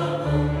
alone.